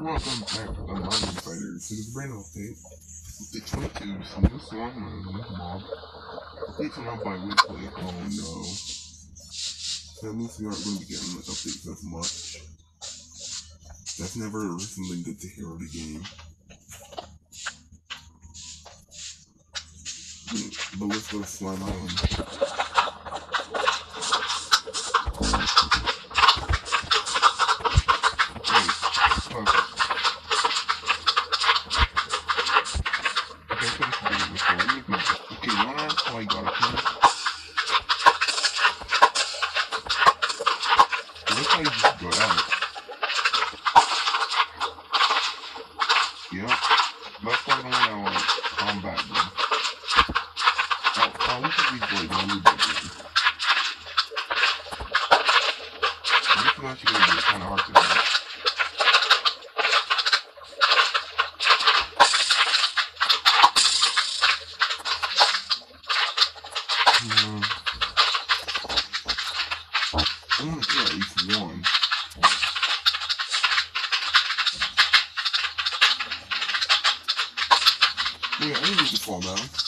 Welcome back to the Mining Fighters. It is a brand new update. Update 22, so new song, new mob. Updates are not bi-weekly. Oh no. That means we aren't going to be getting updates as much. That's never something good to hear of the game. Hmm, But let's go to Slime Island. Oh, oh, look at these boys. Now we budget. This is actually be hard to do. Hmm. I'm gonna kill one. Wait, I need to fall down.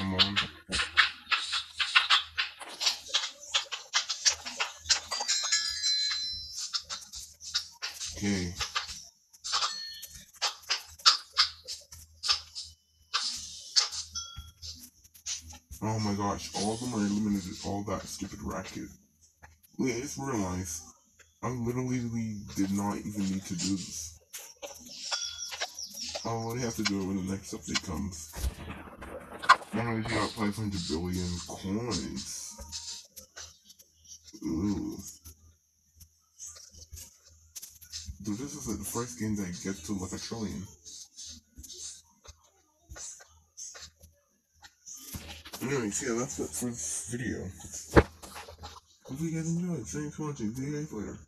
Come on. Okay. Oh my gosh, all of them are eliminated, all that stupid racket. Wait, I just realized, I literally did not even need to do this. Oh, I'll only have to do it when the next update comes. Now I just got 500 billion coins. Ooh. So this is the first game that gets to like a trillion. Anyways, yeah, that's it for this video. Hope you guys enjoyed. Thanks for watching. See you guys later.